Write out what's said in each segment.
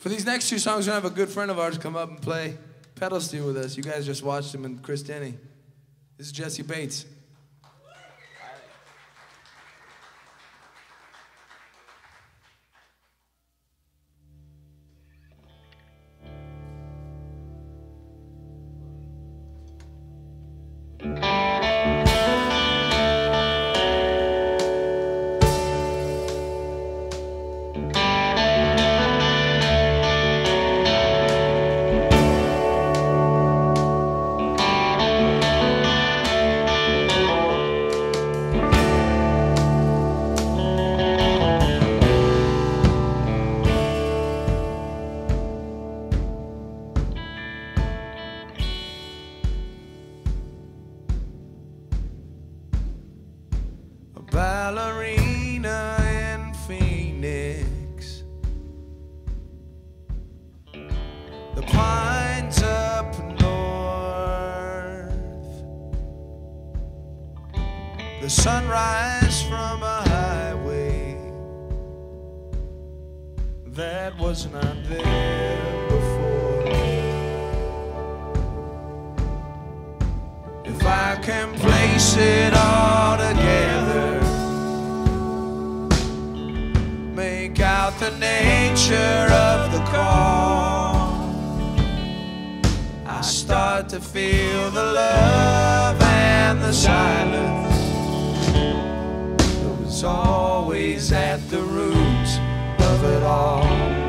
For these next two songs, we're gonna have a good friend of ours come up and play pedal steel with us. You guys just watched him and Chris Denny. This is Jesse Bates. Ballerina in Phoenix. The pines up north. The sunrise from a highway that was not there before. If I can place it make out the nature of the call, I start to feel the love and the silence that was always at the root of it all.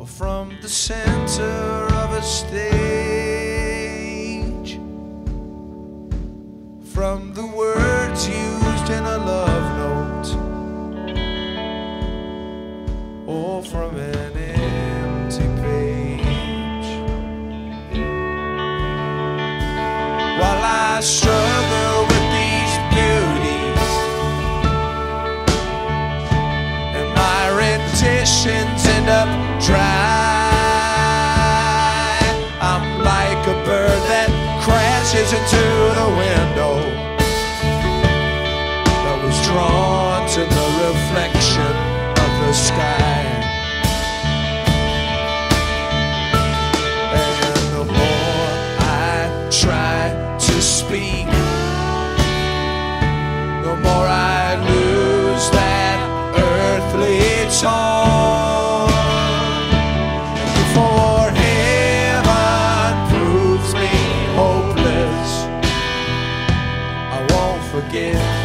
Or from the center of a stage forget.